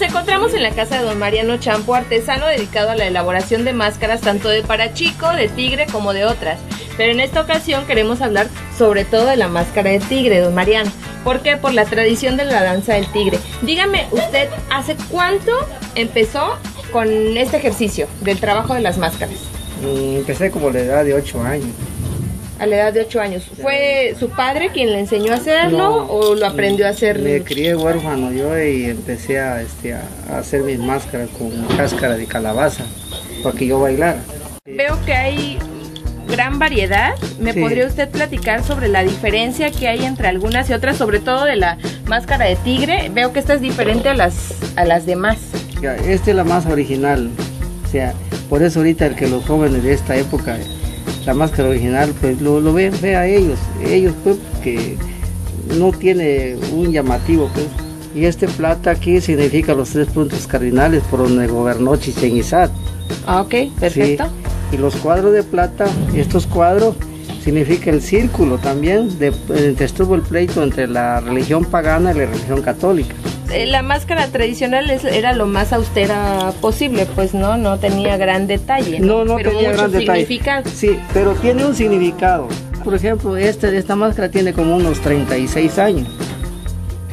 Nos encontramos en la casa de don Mariano Champo, artesano dedicado a la elaboración de máscaras tanto de para chico, de tigre como de otras. Pero en esta ocasión queremos hablar sobre todo de la máscara de tigre, don Mariano. ¿Por qué? Por la tradición de la danza del tigre. Dígame, usted, ¿hace cuánto empezó con este ejercicio del trabajo de las máscaras? Mm, Empecé como la edad de 8 años. A la edad de 8 años. ¿Fue su padre quien le enseñó a hacerlo No, o lo aprendió a hacer? Me crié huérfano yo y empecé a, este, a hacer mis máscaras con cáscara de calabaza para que yo bailara. Veo que hay gran variedad. ¿Me Sí. podría usted platicar sobre la diferencia que hay entre algunas y otras, sobre todo de la máscara de tigre? Veo que esta es diferente a las, a las demás. Esta es la más original. O sea, por eso ahorita el que los jóvenes de esta época, la máscara original, pues lo, lo ven, ve a ellos. Ellos pues que no tiene un llamativo pues. Y este plata aquí significa los tres puntos cardinales por donde gobernó Chichen Itzá. Ah, ok, perfecto. Sí. Y los cuadros de plata, estos cuadros significa el círculo también, de, entre estuvo el pleito entre la religión pagana y la religión católica. Eh, La máscara tradicional es- era lo más austera posible, pues no, no tenía gran detalle. No, no Pero tenía mucho gran detalle. significado. Sí, pero tiene un significado. Por ejemplo, este, esta máscara tiene como unos 36 años.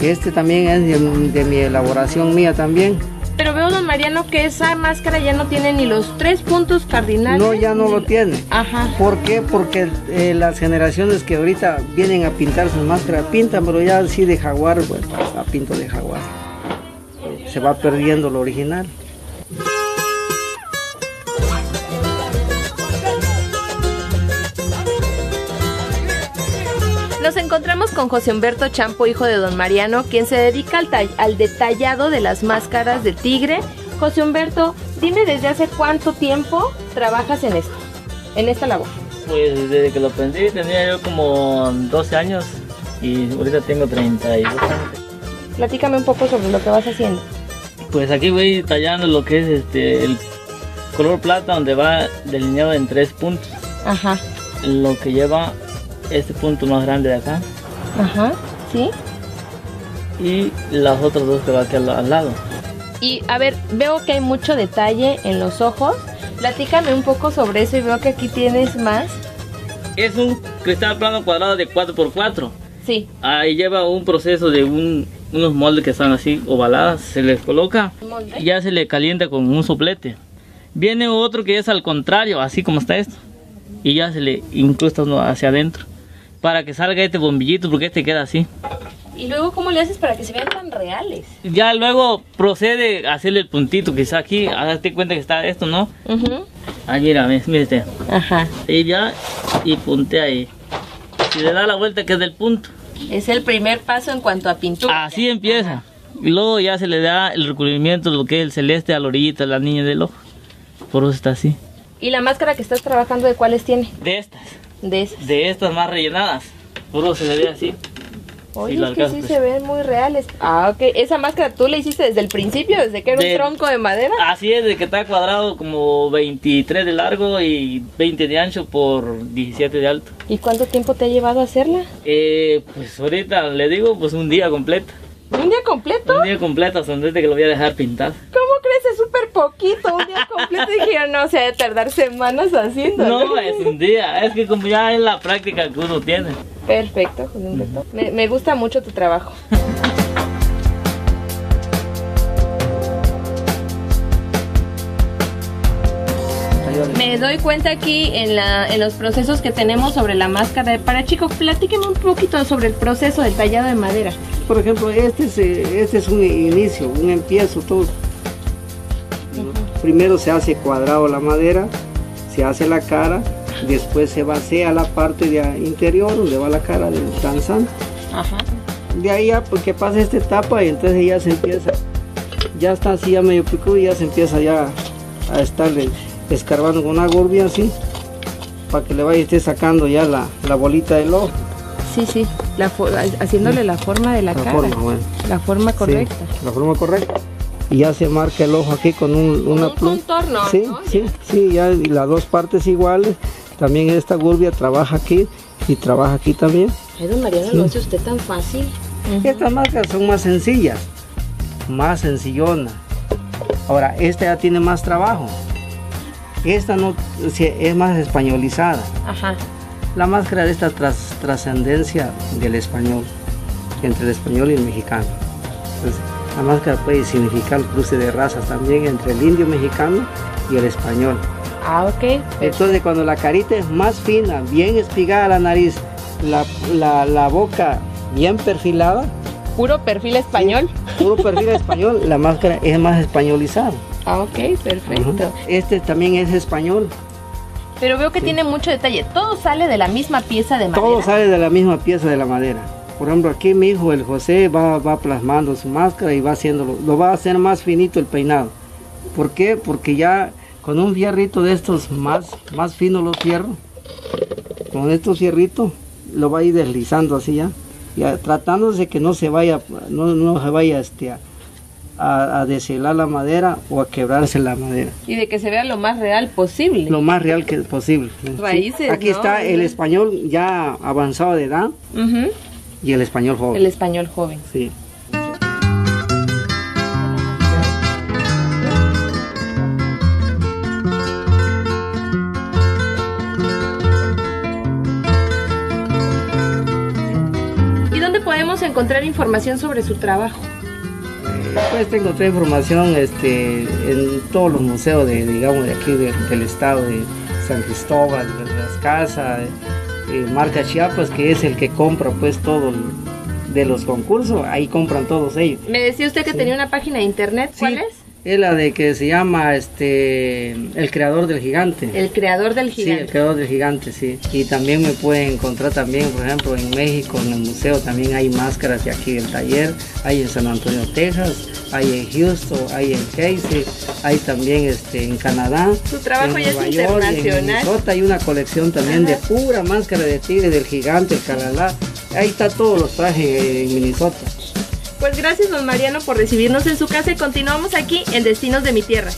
Este también es de, de mi elaboración mía también. Pero veo, don Mariano, que esa máscara ya no tiene ni los tres puntos cardinales. No, ya no ni- lo tiene. Ajá. ¿Por qué? Porque eh, las generaciones que ahorita vienen a pintar sus máscaras pintan, pero ya así de jaguar, pues, a pinto de jaguar. Se va perdiendo lo original. Nos encontramos con José Humberto Champo, hijo de don Mariano, quien se dedica al, al detallado de las máscaras de tigre. José Humberto, dime desde hace cuánto tiempo trabajas en esto, en esta labor. Pues desde que lo aprendí tenía yo como 12 años y ahorita tengo 32 años. Platícame un poco sobre lo que vas haciendo. Pues aquí voy tallando lo que es este el color plata donde va delineado en tres puntos. Ajá, Lo que lleva este punto más grande de acá ajá, ¿sí? y las otras dos que va aquí al, al lado. Y a ver, veo que hay mucho detalle en los ojos. Platícame un poco sobre eso y veo que aquí tienes más. Es un cristal plano cuadrado de 4x4. Sí, Ahí lleva un proceso de un- unos moldes que están así ovaladas, se les coloca y ya se le calienta con un soplete. Viene otro que es al contrario, así como está esto, y ya se le incrusta uno hacia adentro para que salga este bombillito porque este queda así. Y luego, ¿cómo le haces para que se vean tan reales? Ya luego procede a hacerle el puntito que está aquí, hazte cuenta que está esto, ¿no? Ujú. Ah, mira, mira, mira este. Ajá. Y ya, y puntea ahí. Y le da la vuelta que es del punto. Es el primer paso en cuanto a pintura. Así empieza. Y luego ya se le da el recubrimiento de lo que es el celeste a la orillita, la niña del ojo. Por eso está así. ¿Y la máscara que estás trabajando de cuáles tiene? De estas, De esas. de estas más rellenadas. Por eso se le ve así. Oye, Sí, es que sí pues. se ven muy reales. Ah, ok. ¿Esa máscara tú la hiciste desde el principio, desde que era un tronco de madera? Así es, de que está cuadrado como 23 de largo y 20 de ancho por 17 de alto. ¿Y cuánto tiempo te ha llevado a hacerla? Eh, pues ahorita le digo, pues un día completo. ¿Un día completo? Un día completo hasta desde que lo voy a dejar pintado. ¿Cómo poquito. Un día completo. Dijeron, no, se ha de tardar semanas haciendo. No, es un día. Es que como ya es la práctica que uno tiene. Perfecto, José Humberto. Me, me gusta mucho tu trabajo. Me doy cuenta aquí en, la, en los procesos que tenemos sobre la máscara de para chicos. Platíqueme un poquito sobre el proceso del tallado de madera. Por ejemplo, este es, eh, este es un inicio, un empiezo todo. Primero se hace cuadrado la madera, se hace la cara, después se vacía la parte de interior donde va la cara del danzante. Ajá. De ahí ya porque pasa esta etapa y entonces ya se empieza, ya está así ya medio picudo y ya se empieza ya a estarle escarbando con una gurbia así para que le vaya esté sacando ya la, la bolita del ojo. Sí, sí. La haciéndole la forma de la, La cara. forma, bueno. La forma correcta. Sí, la forma correcta. Y ya se marca el ojo aquí con un, una un pluma. contorno, Sí, ¿no? sí, sí, ya y las dos partes iguales. También esta gurbia trabaja aquí y trabaja aquí también. Ay, don Mariano, lo hace usted tan fácil. Estas marcas son más sencillas. más sencillona. Ahora, esta ya tiene más trabajo. Esta no es más españolizada. Ajá. La máscara de esta tras, trascendencia del español, entre el español y el mexicano. Entonces, la máscara puede significar el cruce de razas también entre el indio mexicano y el español. Ah, ok. Entonces cuando la carita es más fina, bien espigada la nariz, la, la, la boca bien perfilada. Puro perfil español. Sí, puro perfil español, la máscara es más españolizada. Ah, ok, perfecto. Este también es español. Pero veo que tiene mucho detalle. Todo sale de la misma pieza de madera. Todo sale de la misma pieza de la madera. Por ejemplo, aquí mi hijo, el José, va, va plasmando su máscara y va haciéndolo, lo va a hacer más finito el peinado. ¿Por qué? Porque ya con un fierrito de estos más, más finos los fierros, con estos fierritos, lo va a ir deslizando así ya, ya tratándose de que no se vaya, no, no se vaya este, a, a, deshelar la madera o a quebrarse la madera. Y de que se vea lo más real posible. Lo más real que posible. Raíces. Aquí está el español ya avanzado de edad y el español joven. El español joven. Sí. podemos encontrar información sobre su trabajo? Pues tengo otra información este, en todos los museos de, digamos, de aquí del, estado de San Cristóbal, de las casas, eh, marca Chiapas, que es el que compra pues todo de los concursos, ahí compran todos ellos. Me decía usted que tenía una página de internet, ¿cuál es? Es la de que se llama este El Creador del Gigante. El Creador del Gigante. Sí, El Creador del Gigante, sí. Y también me pueden encontrar también, por ejemplo, en México, en el museo, también hay máscaras de aquí del taller. Hay en San Antonio, Texas, hay en Houston, hay en Casey, hay también este, en Canadá. Su trabajo ya es internacional. en Minnesota hay una colección también de pura máscara de tigre, del gigante, el calalá. Ahí está todos los trajes en Minnesota. Pues gracias, don Mariano, por recibirnos en su casa y continuamos aquí en Destinos de mi Tierra.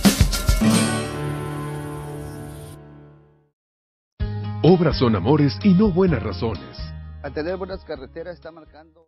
Obras son amores y no buenas razones. Al tener buenas carreteras está marcando...